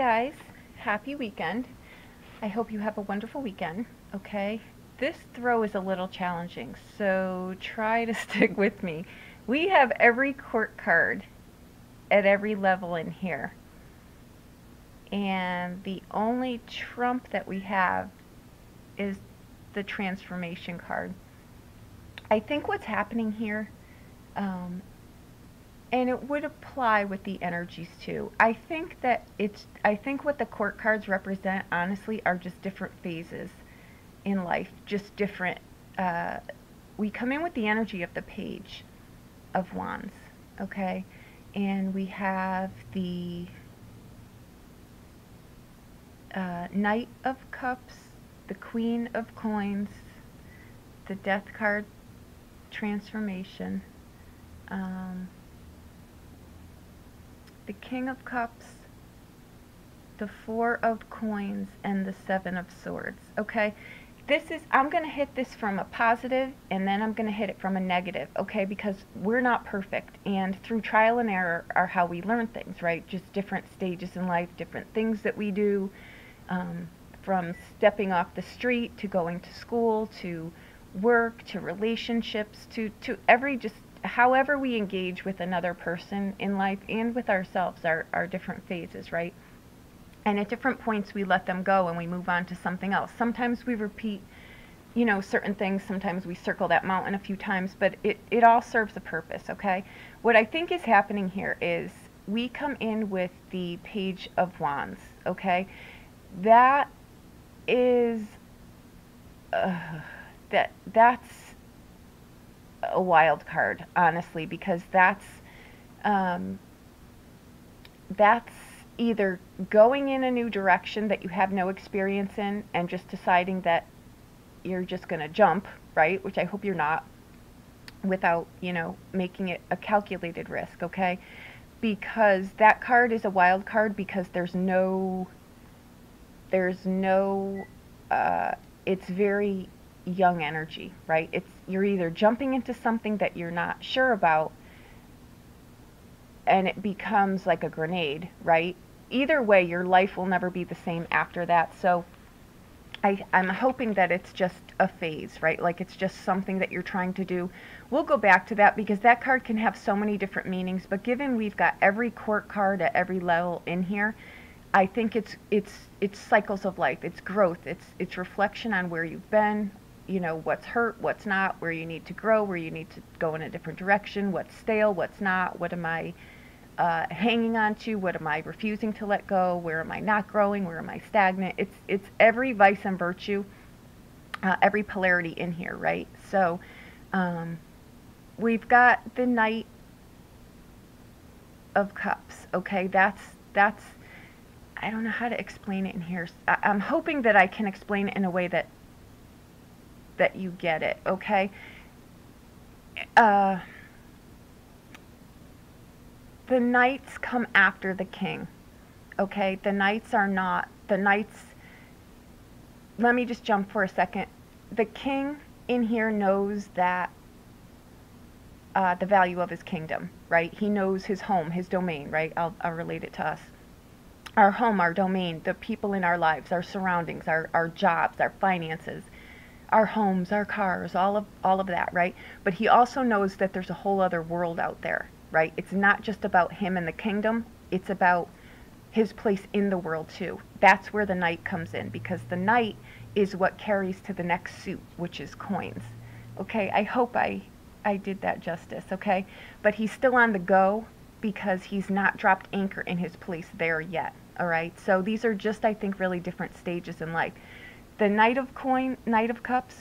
guys, happy weekend. I hope you have a wonderful weekend, okay? This throw is a little challenging, so try to stick with me. We have every court card at every level in here. And the only trump that we have is the transformation card. I think what's happening here um, and it would apply with the energies too. I think that it's I think what the court cards represent honestly are just different phases in life, just different uh, we come in with the energy of the page of wands, okay? And we have the uh, Knight of Cups, the Queen of Coins, the Death card, Transformation, um, the King of Cups, the Four of Coins, and the Seven of Swords. Okay, this is, I'm going to hit this from a positive and then I'm going to hit it from a negative, okay, because we're not perfect. And through trial and error are how we learn things, right? Just different stages in life, different things that we do, um, from stepping off the street to going to school to work to relationships to, to every just however we engage with another person in life and with ourselves are, are different phases, right? And at different points we let them go and we move on to something else. Sometimes we repeat, you know, certain things. Sometimes we circle that mountain a few times, but it, it all serves a purpose, okay? What I think is happening here is we come in with the Page of Wands, okay? That is, uh, that that's a wild card, honestly, because that's um, that's either going in a new direction that you have no experience in and just deciding that you're just going to jump, right? Which I hope you're not without, you know, making it a calculated risk, okay? Because that card is a wild card because there's no there's no uh, it's very young energy, right? It's you're either jumping into something that you're not sure about and it becomes like a grenade, right? Either way, your life will never be the same after that. So I, I'm hoping that it's just a phase, right? Like it's just something that you're trying to do. We'll go back to that because that card can have so many different meanings. But given we've got every court card at every level in here, I think it's it's it's cycles of life. It's growth. It's it's reflection on where you've been, you know, what's hurt, what's not, where you need to grow, where you need to go in a different direction, what's stale, what's not, what am I uh, hanging on to, what am I refusing to let go, where am I not growing, where am I stagnant. It's, it's every vice and virtue, uh, every polarity in here, right? So um, we've got the Knight of Cups, okay? That's, that's, I don't know how to explain it in here. I, I'm hoping that I can explain it in a way that that you get it, okay? Uh, the knights come after the king, okay? The knights are not, the knights, let me just jump for a second. The king in here knows that uh, the value of his kingdom, right? He knows his home, his domain, right? I'll, I'll relate it to us. Our home, our domain, the people in our lives, our surroundings, our, our jobs, our finances our homes, our cars, all of all of that, right? But he also knows that there's a whole other world out there, right? It's not just about him and the kingdom, it's about his place in the world too. That's where the knight comes in because the knight is what carries to the next suit, which is coins. Okay, I hope I I did that justice, okay? But he's still on the go because he's not dropped anchor in his place there yet. All right. So these are just I think really different stages in life the Knight of Coin, Knight of Cups,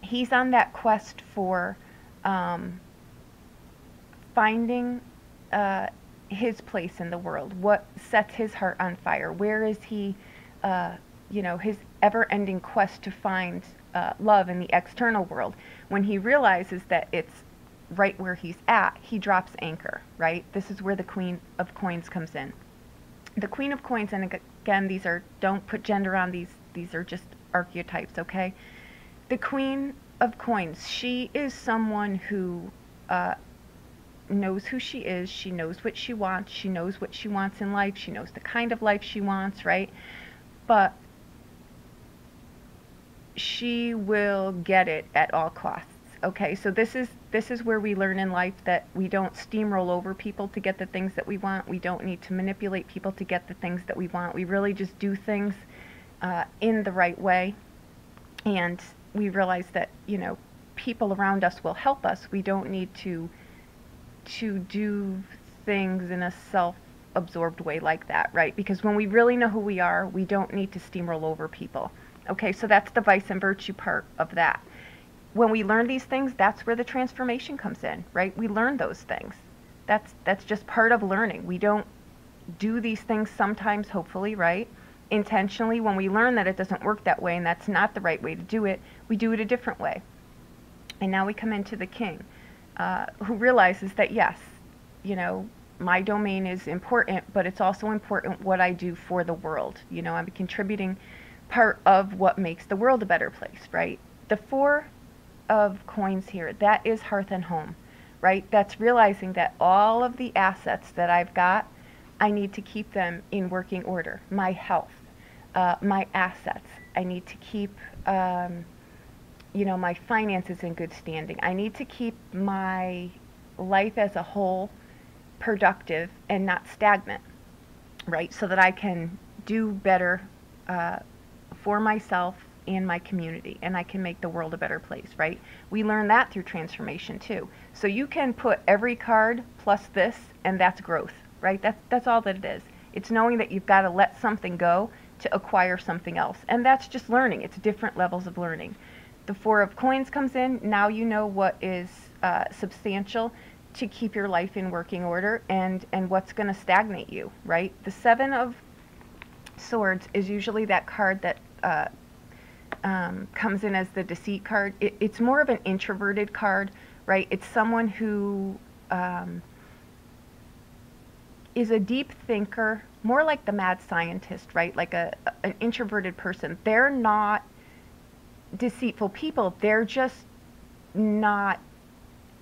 he's on that quest for um, finding uh, his place in the world. What sets his heart on fire? Where is he? Uh, you know, his ever-ending quest to find uh, love in the external world. When he realizes that it's right where he's at, he drops anchor. Right. This is where the Queen of Coins comes in. The Queen of Coins, and again, these are don't put gender on these these are just archetypes, okay? The Queen of Coins, she is someone who uh, knows who she is, she knows what she wants, she knows what she wants in life, she knows the kind of life she wants, right? But she will get it at all costs. Okay, so this is this is where we learn in life that we don't steamroll over people to get the things that we want. We don't need to manipulate people to get the things that we want. We really just do things uh, in the right way, and we realize that you know people around us will help us. We don't need to to do things in a self-absorbed way like that, right? Because when we really know who we are, we don't need to steamroll over people. Okay, so that's the vice and virtue part of that. When we learn these things, that's where the transformation comes in, right? We learn those things. That's that's just part of learning. We don't do these things sometimes, hopefully, right? Intentionally, when we learn that it doesn't work that way and that's not the right way to do it, we do it a different way. And now we come into the king, uh, who realizes that yes, you know, my domain is important, but it's also important what I do for the world. You know, I'm contributing part of what makes the world a better place, right? The four of coins here, that is hearth and home, right? That's realizing that all of the assets that I've got, I need to keep them in working order. My health, uh, my assets, I need to keep, um, you know, my finances in good standing. I need to keep my life as a whole productive and not stagnant, right? So that I can do better uh, for myself and my community and I can make the world a better place, right? We learn that through transformation too. So you can put every card plus this and that's growth, right? That's that's all that it is. It's knowing that you've got to let something go to acquire something else. And that's just learning. It's different levels of learning. The 4 of coins comes in. Now you know what is uh, substantial to keep your life in working order and and what's going to stagnate you, right? The 7 of swords is usually that card that uh, um, comes in as the deceit card. It, it's more of an introverted card, right? It's someone who um, is a deep thinker, more like the mad scientist, right? Like a an introverted person. They're not deceitful people. They're just not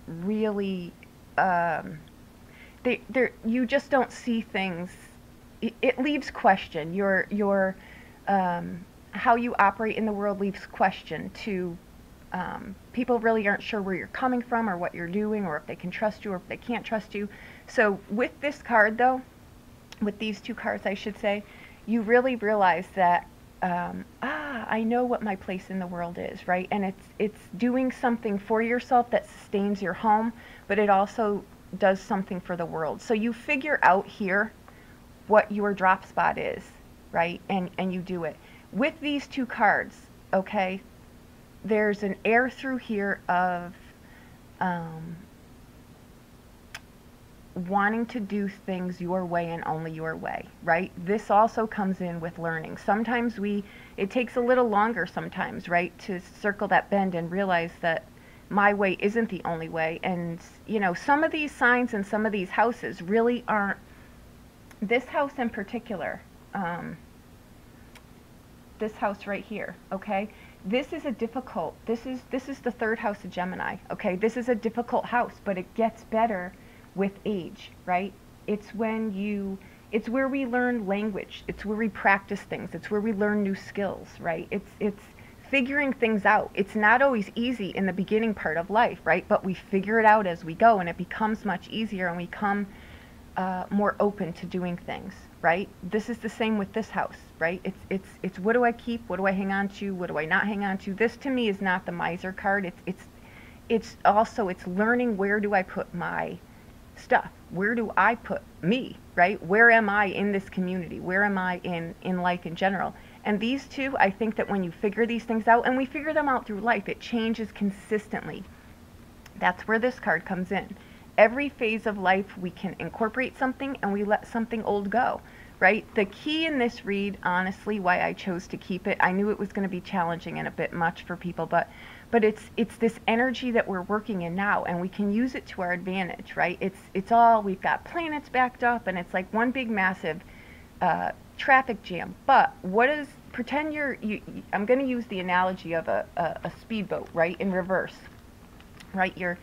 really. Um, they, they're, you just don't see things. It, it leaves question. Your your um, how you operate in the world leaves question to um, people really aren't sure where you're coming from or what you're doing or if they can trust you or if they can't trust you. So with this card though, with these two cards I should say, you really realize that um, ah, I know what my place in the world is, right? And it's it's doing something for yourself that sustains your home, but it also does something for the world. So you figure out here what your drop spot is, right? And and you do it with these two cards, okay, there's an air through here of um, wanting to do things your way and only your way, right? This also comes in with learning. Sometimes we, it takes a little longer sometimes, right, to circle that bend and realize that my way isn't the only way. And, you know, some of these signs and some of these houses really aren't, this house in particular, um, this house right here, okay? This is a difficult, this is, this is the third house of Gemini, okay? This is a difficult house, but it gets better with age, right? It's when you, it's where we learn language. It's where we practice things. It's where we learn new skills, right? It's, it's figuring things out. It's not always easy in the beginning part of life, right? But we figure it out as we go and it becomes much easier and we come uh, more open to doing things, right? This is the same with this house, right? It's it's it's what do I keep? What do I hang on to? What do I not hang on to? This to me is not the miser card. It's it's it's also it's learning where do I put my stuff? Where do I put me, right? Where am I in this community? Where am I in in life in general? And these two, I think that when you figure these things out and we figure them out through life, it changes consistently. That's where this card comes in every phase of life we can incorporate something and we let something old go right the key in this read honestly why i chose to keep it i knew it was going to be challenging and a bit much for people but but it's it's this energy that we're working in now and we can use it to our advantage right it's it's all we've got planets backed up and it's like one big massive uh, traffic jam but what is pretend you're you, i'm going to use the analogy of a, a, a speedboat right in reverse right you're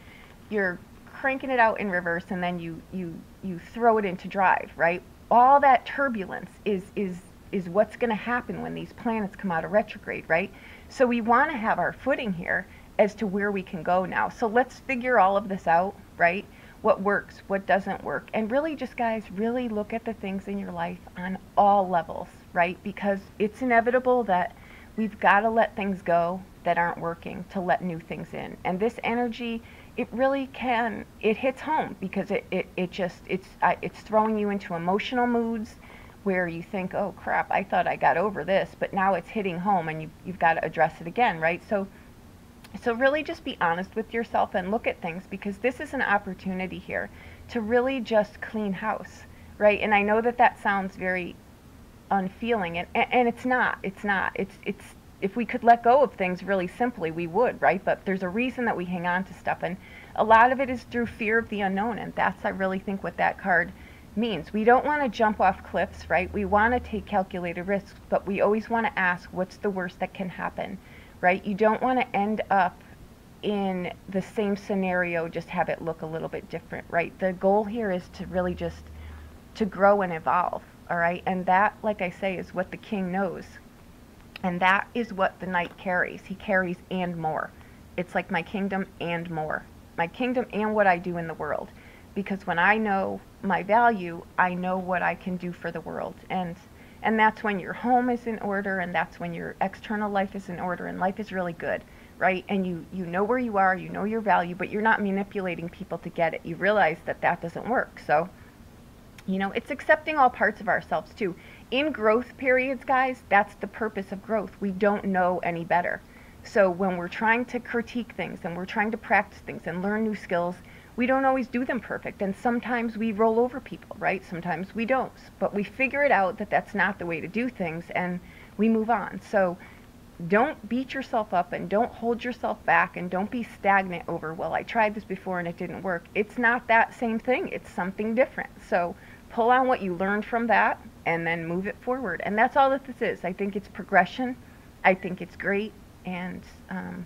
you're cranking it out in reverse and then you you you throw it into drive, right? All that turbulence is is is what's going to happen when these planets come out of retrograde, right? So we want to have our footing here as to where we can go now. So let's figure all of this out, right? What works, what doesn't work, and really just guys, really look at the things in your life on all levels, right? Because it's inevitable that we've got to let things go that aren't working to let new things in. And this energy, it really can, it hits home because it, it, it just, it's, uh, it's throwing you into emotional moods where you think, oh crap, I thought I got over this, but now it's hitting home and you, you've got to address it again, right? So, so really just be honest with yourself and look at things because this is an opportunity here to really just clean house, right? And I know that that sounds very unfeeling and, and it's not it's not it's it's if we could let go of things really simply we would right but there's a reason that we hang on to stuff and a lot of it is through fear of the unknown and that's i really think what that card means we don't want to jump off cliffs right we want to take calculated risks but we always want to ask what's the worst that can happen right you don't want to end up in the same scenario just have it look a little bit different right the goal here is to really just to grow and evolve all right? And that, like I say, is what the king knows. And that is what the knight carries. He carries and more. It's like my kingdom and more. My kingdom and what I do in the world. Because when I know my value, I know what I can do for the world. And and that's when your home is in order and that's when your external life is in order and life is really good, right? And you you know where you are, you know your value, but you're not manipulating people to get it. You realize that that doesn't work. So you know, it's accepting all parts of ourselves too. In growth periods, guys, that's the purpose of growth. We don't know any better. So when we're trying to critique things and we're trying to practice things and learn new skills, we don't always do them perfect. And sometimes we roll over people, right? Sometimes we don't. But we figure it out that that's not the way to do things and we move on. So don't beat yourself up and don't hold yourself back and don't be stagnant over, well, I tried this before and it didn't work. It's not that same thing. It's something different. So pull on what you learned from that and then move it forward. And that's all that this is. I think it's progression. I think it's great. And um,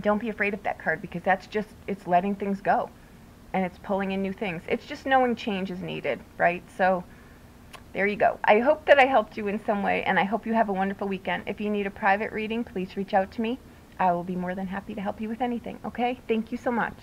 don't be afraid of that card because that's just, it's letting things go. And it's pulling in new things. It's just knowing change is needed, right? So there you go. I hope that I helped you in some way, and I hope you have a wonderful weekend. If you need a private reading, please reach out to me. I will be more than happy to help you with anything, okay? Thank you so much.